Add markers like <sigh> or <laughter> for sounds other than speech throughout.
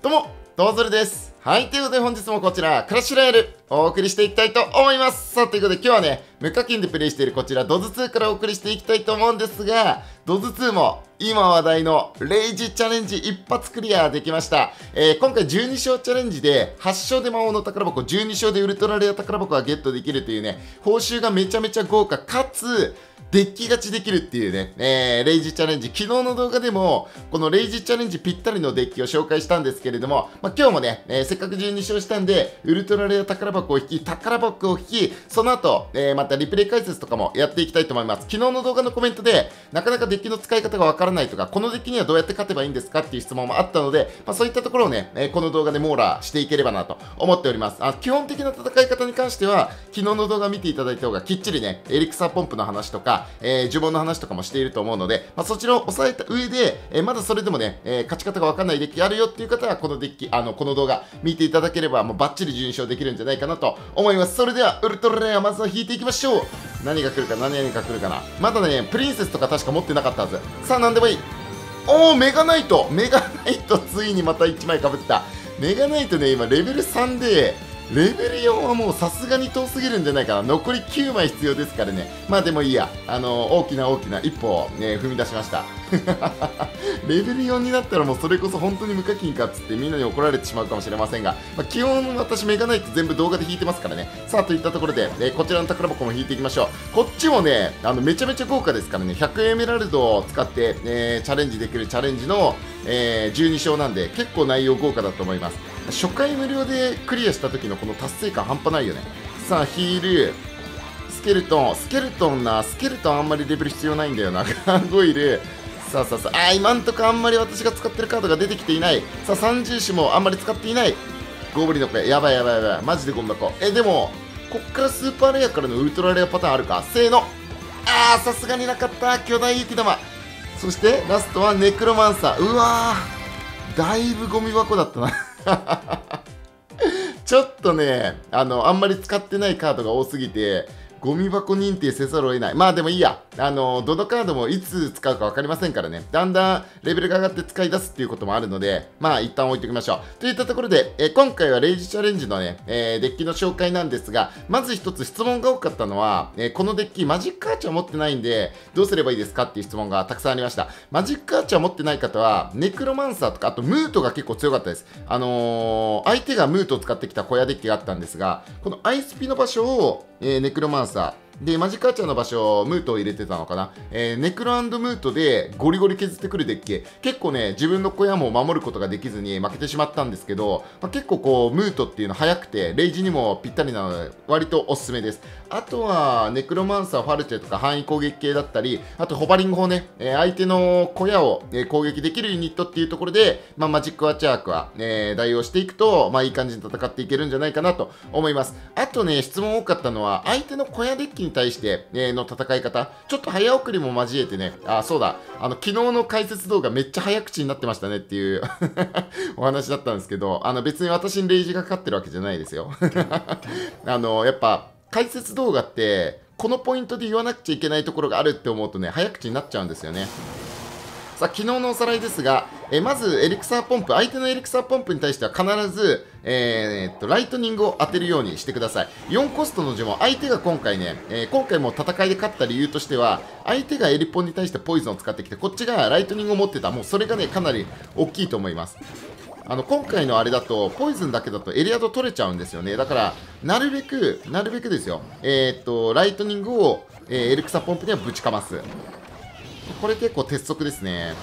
どうも、どうぞるです。はい、ということで本日もこちら、クラッシュライル、お送りしていきたいと思います。さあ、ということで今日はね、無課金でプレイしているこちら、ドズ2からお送りしていきたいと思うんですが、ドズ2も今話題のレイジチャレンジ一発クリアできました。えー今回12勝チャレンジで、8勝で魔王の宝箱、12勝でウルトラレア宝箱がゲットできるというね、報酬がめちゃめちゃ豪華、かつ、デッキ勝ちできるっていうね、えーレイジチャレンジ、昨日の動画でも、このレイジチャレンジぴったりのデッキを紹介したんですけれども、まあ、今日もね、えーせっかく12勝したんで、ウルトラレア宝箱を引き、宝箱を引き、その後、えーまたリプレイ解説とかもやっていきたいと思います。昨日の動画のコメントで、なかなかデッキの使い方がわからないとか、このデッキにはどうやって勝てばいいんですかっていう質問もあったので、まあ、そういったところをね、えーこの動画で網羅していければなと思っております。あ基本的な戦い方に関しては、昨日の動画見ていただいた方がきっちりね、エリクサーポンプの話とか、えー呪文の話とかもしていると思うので、まあ、そちらを押さえた上で、えまだそれでもね、え勝ち方がわかんないデッキあるよっていう方は、このデッキ、あの、この動画見ていただければ、もうバッチリ順勝できるんじゃないかなと思います。それでは、ウルトラレア、まずは引いていきましょう。何が来るか、何が来るかな。まだね、プリンセスとか確か持ってなかったはず。さあ、何でもいい。おお、メガナイトメガナイト、ついにまた1枚かぶった。メガナイトね、今、レベル3で、レベル4はもうさすがに遠すぎるんじゃないかな。残り9枚必要ですからね。まあでもいいや。あの大きな大きな一歩を、ね、踏み出しました。<laughs> レベル4になったらもうそれこそ本当に無課金かっつってみんなに怒られてしまうかもしれませんが、まあ、基本私メガナイト全部動画で引いてますからね。さあといったところで、えこちらの宝箱も引いていきましょう。こっちもね、あのめちゃめちゃ豪華ですからね。100エメラルドを使って、えーチャレンジできるチャレンジの、えー12勝なんで結構内容豪華だと思います。初回無料でクリアした時のこの達成感半端ないよね。さあヒール、スケルトン、スケルトンな、スケルトンあんまりレベル必要ないんだよな。ガンゴイル、さあさあさあ、あ今んとこあんまり私が使ってるカードが出てきていない。さあ、三重視もあんまり使っていない。ゴブリの声、やばいやばいやばい。マジでゴミ箱。え、でも、こっからスーパーレアからのウルトラレアパターンあるか？せーの。あー、さすがになかった。巨大雪玉。そして、ラストはネクロマンサー。うわー、だいぶゴミ箱だったな。<laughs> ちょっとね、あの、あんまり使ってないカードが多すぎて、ゴミ箱認定せざるを得ない。まあでもいいや。あの、ドドカードもいつ使うか分かりませんからね。だんだんレベルが上がって使い出すっていうこともあるので、まあ一旦置いておきましょう。といったところで、え今回はレイジチャレンジのね、えーデッキの紹介なんですが、まず一つ質問が多かったのは、えーこのデッキマジックアーチャー持ってないんで、どうすればいいですかっていう質問がたくさんありました。マジックアーチャー持ってない方は、ネクロマンサーとか、あとムートが結構強かったです。あのー相手がムートを使ってきた小屋デッキがあったんですが、このアイスピの場所を、えネクロマンサー、で、マジカーチャーの場所、ムートを入れてたのかな？えーネクロムートでゴリゴリ削ってくるデッキ。結構ね、自分の小屋も守ることができずに負けてしまったんですけど、まあ結構こう、ムートっていうの速くて、レイジにもぴったりなので、割とおすすめです。あとは、ネクロマンサー、ファルチェとか範囲攻撃系だったり、あとホバリング砲ね、えー相手の小屋を、え攻撃できるユニットっていうところで、まあ、マジックアーチャークは、えー代用していくと、まあ、いい感じに戦っていけるんじゃないかなと思います。あとね、質問多かったのは、相手の小屋デッキに対して、えーの戦い方、ちょっと早送りも交えてね、あ、そうだ、あの、昨日の解説動画めっちゃ早口になってましたねっていう <laughs> お話だったんですけど、あの、別に私にレイジがかかってるわけじゃないですよ。<laughs> あの、やっぱ、解説動画って、このポイントで言わなくちゃいけないところがあるって思うとね、早口になっちゃうんですよね。さあ、昨日のおさらいですが、えまずエリクサーポンプ、相手のエリクサーポンプに対しては必ず、えーっと、ライトニングを当てるようにしてください。4コストの呪文、相手が今回ね、えー今回も戦いで勝った理由としては、相手がエリポンに対してポイズンを使ってきて、こっちがライトニングを持ってた、もうそれがね、かなり大きいと思います。あの今回のあれだと、ポイズンだけだとエリアド取れちゃうんですよね。だから、なるべく、なるべくですよ、えーっと、ライトニングを、えエリクサポンプにはぶちかます。これ結構鉄則ですね。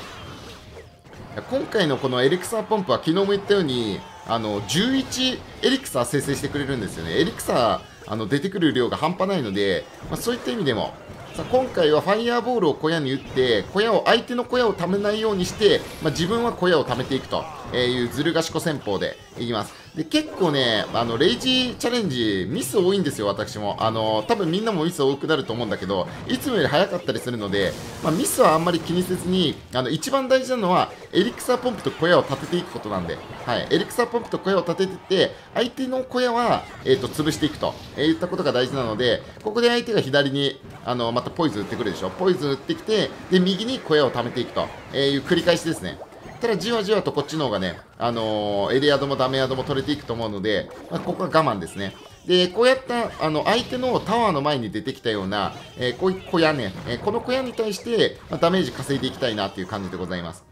今回のこのエリクサーポンプは昨日も言ったようにあの11エリクサー生成してくれるんですよねエリクサーあの出てくる量が半端ないので、まあ、そういった意味でもさあ今回はファイヤーボールを小屋に打って小屋を相手の小屋を貯めないようにして、まあ、自分は小屋を貯めていくというずる賢戦法でいきます。で結構ねあのレイジチャレンジミス多いんですよ私も。あの多分みんなもミス多くなると思うんだけどいつもより早かったりするので、まあ、ミスはあんまり気にせずにあの一番大事なのはエリクサーポンプと小屋を立てていくことなんで、はい、エリクサーポンプと小屋を立ててって相手の小屋は、えー、と潰していくと、えー、いったことが大事なのでここで相手が左にあのまたポイズン打ってくるでしょ？ポイズン打ってきてで右に小屋を貯めていくと、えいう繰り返しですねただじわじわとこっちの方がね、あのー、エリアドもダメアドも取れていくと思うので、まあ、ここは我慢ですね。で、こうやったあの相手のタワーの前に出てきたような、えー、こういう小屋ね、えー、この小屋に対して、まあ、ダメージ稼いでいきたいなっていう感じでございます。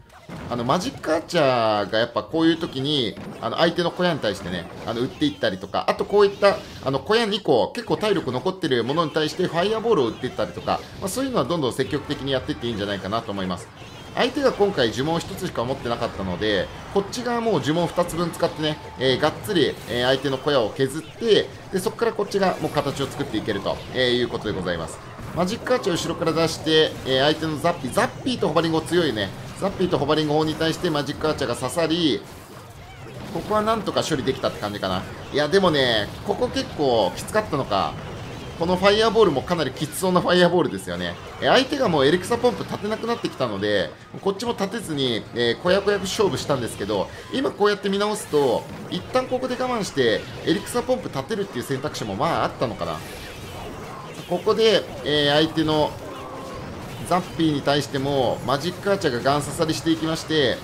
あのマジックアーチャーがやっぱこういう時にあの相手の小屋に対してねあの打っていったりとかあとこういったあの小屋2個結構体力残ってるものに対してファイアボールを打っていったりとか、まあ、そういうのはどんどん積極的にやっていっていいんじゃないかなと思います。相手が今回呪文1つしか持ってなかったのでこっち側も呪文2つ分使ってね、えー、がっつり、え、相手の小屋を削ってでそこからこっちがもう形を作っていけると、え、いうことでございます。マジックアーチを後ろから出して、え相手のザッピーザッピーとホバリングを強いねザッピーとホバリング砲に対してマジックアーチャーが刺さりここはなんとか処理できたって感じかないやでもねここ結構きつかったのかこのファイヤーボールもかなりきつそうなファイヤーボールですよね。え相手がもうエリクサポンプ立てなくなってきたので、こっちも立てずに、えー、子役役勝負したんですけど、今こうやって見直すと、一旦ここで我慢して、エリクサポンプ立てるっていう選択肢もまああったのかな。ここで、えー、相手のザッピーに対してもマジックアーチャーがガン刺さりしていきまして、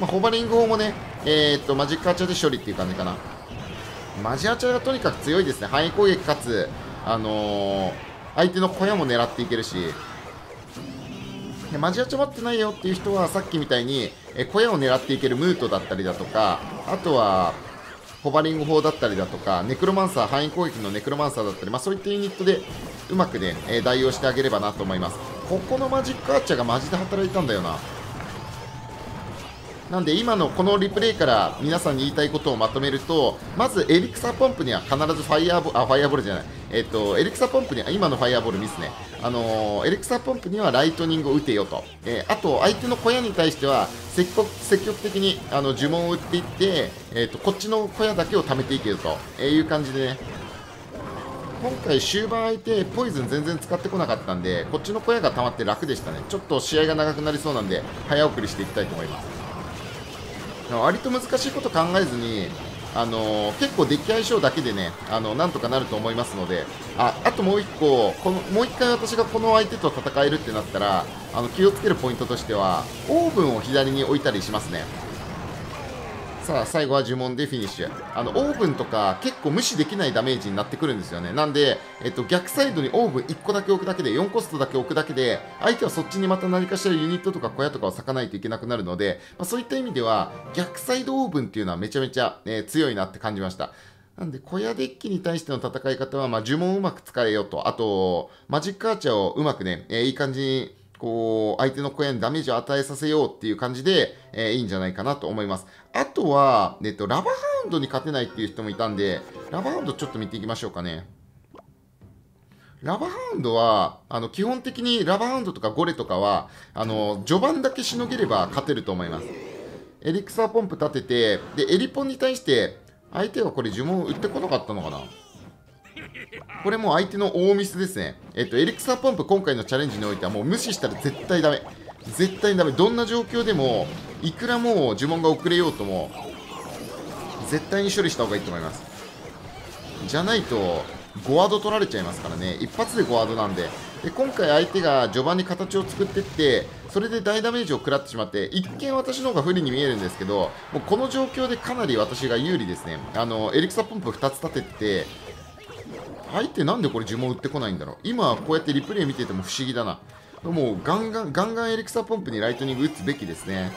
まあ、ホバリング砲もね、えー、っとマジックアーチャーで処理っていう感じかな。マジアーチャーがとにかく強いですね。範囲攻撃かつ、あのー、相手の小屋も狙っていけるしでマジアチョ持ってないよっていう人はさっきみたいにえ小屋を狙っていけるムートだったりだとかあとはホバリング砲だったりだとかネクロマンサー範囲攻撃のネクロマンサーだったり、まあ、そういったユニットでうまくね、え代用してあげればなと思いますここのマジックアーチャーがマジで働いたんだよな。なんで今のこのリプレイから皆さんに言いたいことをまとめるとまずエリクサーポンプには必ずファイヤーボあファイヤーボールじゃない。えっ、とエリクサーポンプには今のファイヤーボールミスね。あのー、エリクサーポンプにはライトニングを打てよと、えー、あと相手の小屋に対しては積極積極的にあの呪文を打っていって、えーと、こっちの小屋だけを貯めていけると。えいう感じでね。今回終盤相手ポイズン全然使ってこなかったんでこっちの小屋が溜まって楽でしたねちょっと試合が長くなりそうなんで早送りしていきたいと思います割と難しいこと考えずに、あのー、結構デッキ相性だけでね、あのなんとかなると思いますので、ああともう1個この、もう1回私がこの相手と戦えるってなったら、あの気をつけるポイントとしては、オーブンを左に置いたりしますね。さあ最後は呪文でフィニッシュあのオーブンとか結構無視できないダメージになってくるんですよね。なんで、えっと、逆サイドにオーブン1個だけ置くだけで4コストだけ置くだけで相手はそっちにまた何かしらユニットとか小屋とかを割かないといけなくなるので、まあ、そういった意味では逆サイドオーブンっていうのはめちゃめちゃ、えー、強いなって感じました。なんで、小屋デッキに対しての戦い方は、まあ、呪文をうまく使えよと、あと、マジックアーチャーをうまくね、えー、いい感じにこう、相手の小屋にダメージを与えさせようっていう感じで、えー、いいんじゃないかなと思います。あとは、えっと、ラバハウンドに勝てないっていう人もいたんで、ラバハウンドちょっと見ていきましょうかね。ラバハウンドは、あの、基本的にラバハウンドとかゴレとかは、あの、序盤だけしのげれば勝てると思います。エリクサーポンプ立てて、で、エリポンに対して、相手はこれ呪文を打ってこなかったのかな？<laughs> これも相手の大ミスですね。えっと、エリクサーポンプ今回のチャレンジにおいてはもう無視したら絶対ダメ。絶対ダメ。どんな状況でも、いくらもう呪文が遅れようとも、絶対に処理した方がいいと思います。じゃないと、5ワード取られちゃいますからね。一発で5ワードなんで。で、今回相手が序盤に形を作っていって、それで大ダメージを食らってしまって、一見私の方が不利に見えるんですけど、もうこの状況でかなり私が有利ですね。あの、エリクサポンプ2つ立てて、相手なんでこれ呪文打ってこないんだろう。今こうやってリプレイ見てても不思議だな。もうガンガンガンガンエリクサポンプにライトニング打つべきですね。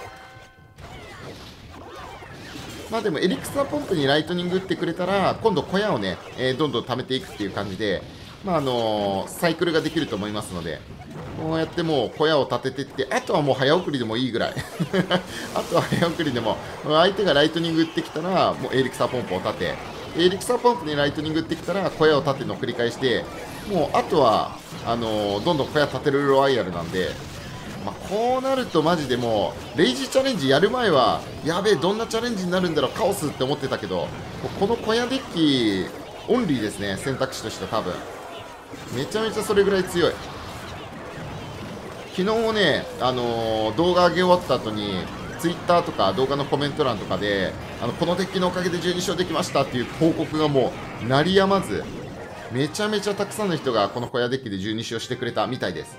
まあでもエリクサポンプにライトニング打ってくれたら今度小屋をね、えー、どんどん貯めていくっていう感じでまああのー、サイクルができると思いますのでこうやってもう小屋を建ててってあとはもう早送りでもいいぐらい。<laughs> あとは早送りでも相手がライトニング打ってきたらもうエリクサポンプを立てエリクサーポンプにライトニングってきたら小屋を建てるのを繰り返してもうあとはあのー、どんどん小屋建てるロワイヤルなんで、まあ、こうなるとマジでもうレイジチャレンジやる前はやべえどんなチャレンジになるんだろうカオスって思ってたけどこの小屋デッキオンリーですね選択肢としては多分。めちゃめちゃそれぐらい強い。昨日ね、あのー、動画上げ終わった後にツイッターとか動画のコメント欄とかであのこのデッキのおかげで12勝できましたっていう報告がもう鳴りやまずめちゃめちゃたくさんの人がこの小屋デッキで12勝してくれたみたいです。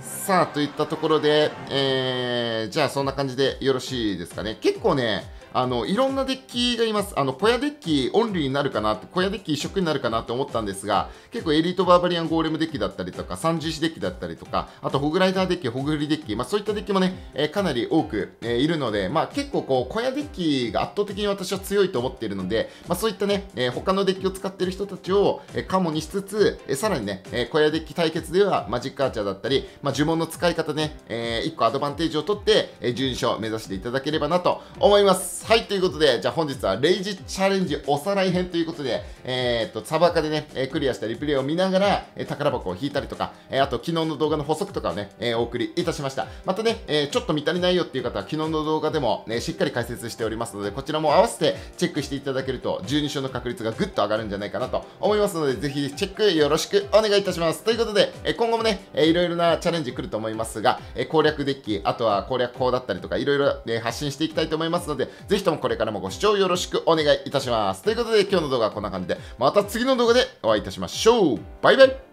さあといったところで、えー、じゃあそんな感じでよろしいですかね。結構ねあのいろんなデッキがいます。あの小屋デッキオンリーになるかなって、小屋デッキ一色になるかなって思ったんですが、結構エリートバーバリアンゴーレムデッキだったりとか、三銃士デッキだったりとか、あとホグライダーデッキ、ホグリデッキ、まあ、そういったデッキもね、え、かなり多く、え、いるので、まあ、結構こう小屋デッキが圧倒的に私は強いと思っているので、まあ、そういったね、え、他のデッキを使っている人たちを、えー、カモにしつつ、え、さらにね、え、小屋デッキ対決ではマジックアーチャーだったり、まあ、呪文の使い方ね、え、1個アドバンテージを取って、えー、順位を目指していただければなと思います。はい、ということで、じゃあ本日はレイジチャレンジおさらい編ということで、えー、っと、サバカでね、えクリアしたリプレイを見ながら、え宝箱を引いたりとか、えあと昨日の動画の補足とかをね、えお送りいたしました。またね、えちょっと見足りないよっていう方は昨日の動画でも、ね、しっかり解説しておりますので、こちらも合わせてチェックしていただけると、12勝の確率がぐっと上がるんじゃないかなと思いますので、ぜひチェックよろしくお願いいたします。ということで、え今後もね、えいろいろなチャレンジ来ると思いますが、え攻略デッキ、あとは攻略法だったりとか、いろいろ、ね、発信していきたいと思いますので、ぜひともこれからもご視聴よろしくお願いいたします。ということで今日の動画はこんな感じで、また次の動画でお会いいたしましょう。バイバイ